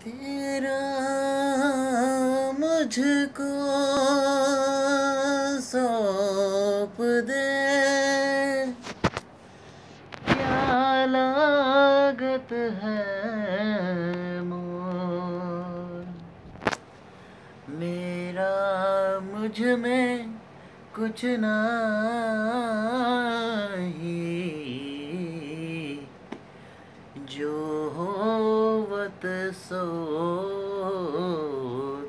तेरा मुझको सौंप दे। क्या लागत है मोर? मेरा मुझमें कुछ नहीं होवत सो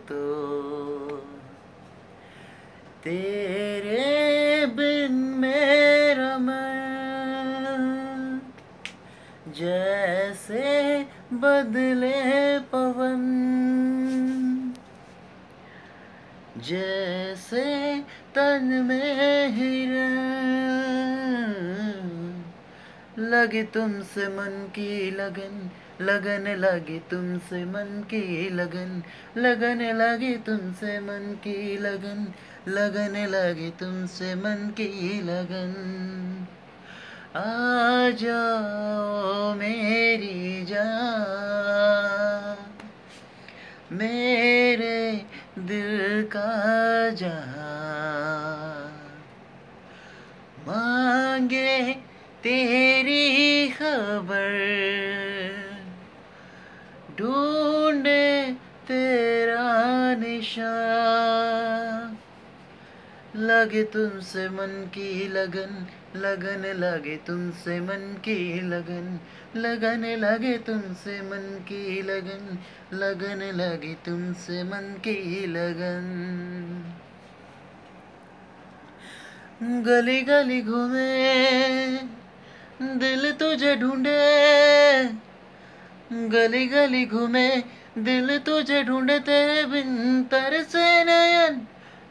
तो तेरे बिन मेरा मैं जैसे बदले पवन, जैसे तन में हिरन। लगे तुमसे मन की लगन लगन लगे तुमसे मन की लगन लगन लगे तुमसे मन की लगन लगन लगे तुमसे मन की लगन। आ जाओ मेरी जान, मेरे दिल का जहाँ मांगे तेरी खबर ढूंढे तेरा निशान। लगे तुमसे मन की लगन लगन लगे तुमसे मन की लगन लगन लगे तुमसे मन की लगन लगन लगे तुमसे मन की लगन। गली गली घूमे, दिल तुझे ढूंढे गली गली घूमे, दिल तुझे ढूंढे तेरे बिन तरसे नयन।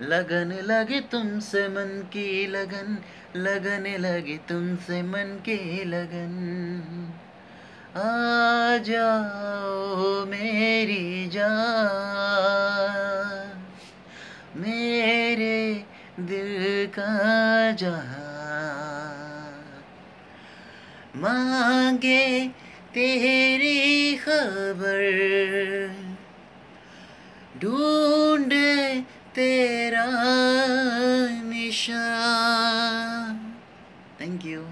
लगन लगी तुमसे मन की लगन लगन लगी तुमसे मन की लगन। आ जाओ मेरी जान, मेरे दिल का जहाँ मांगे तेरी खबर ढूंढ तेरा निशान थैंक यू